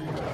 blood.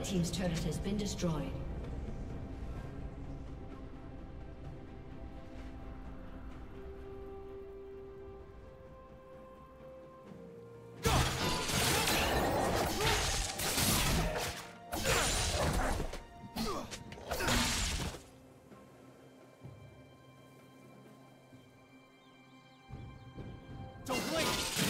Red team's turret has been destroyed. Don't blink!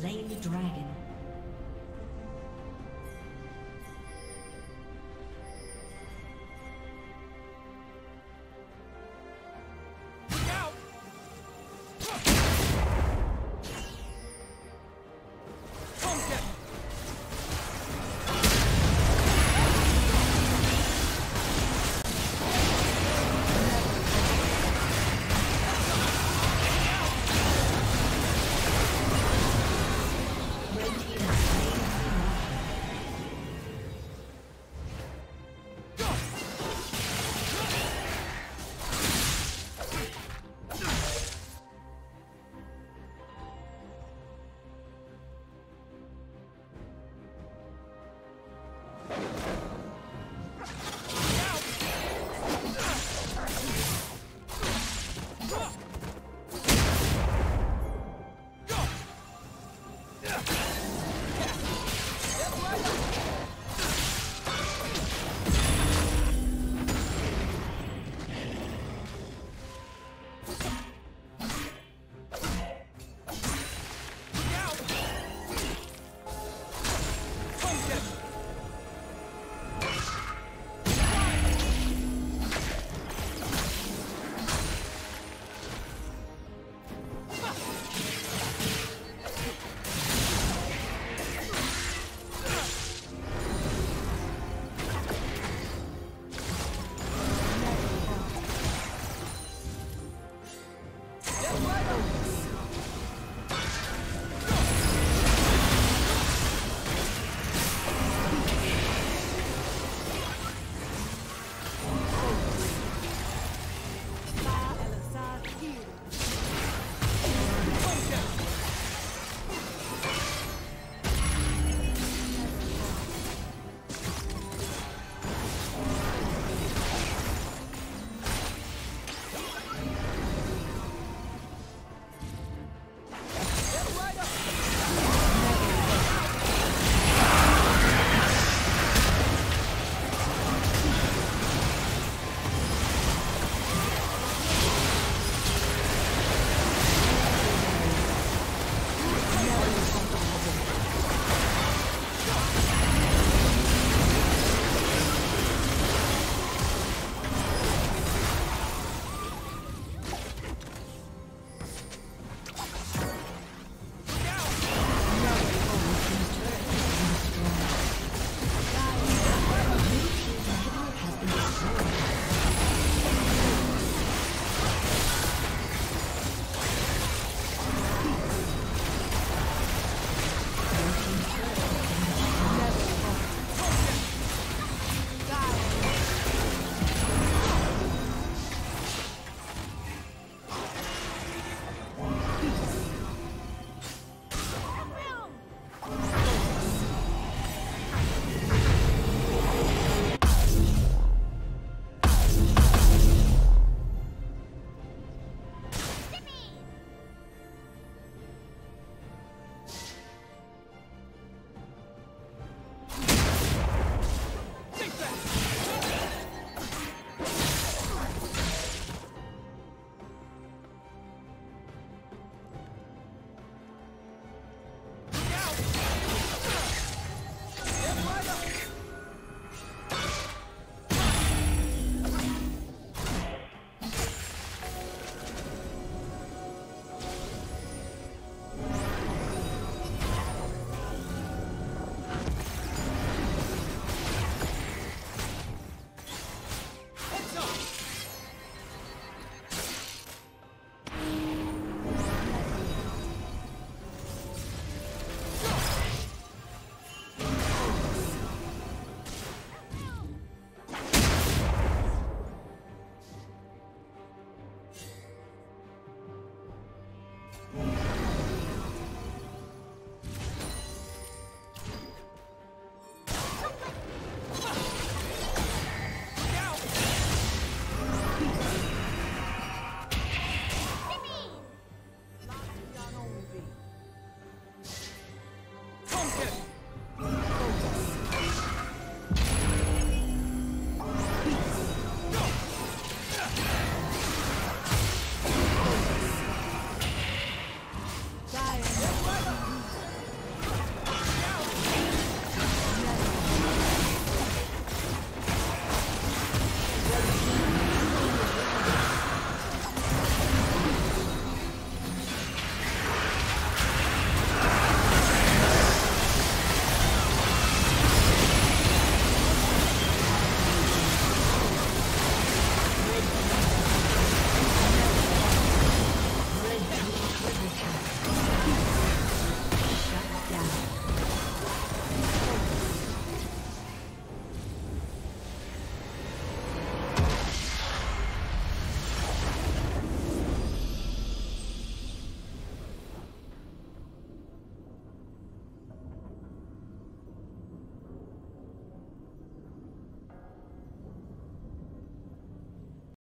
Slain the dragon.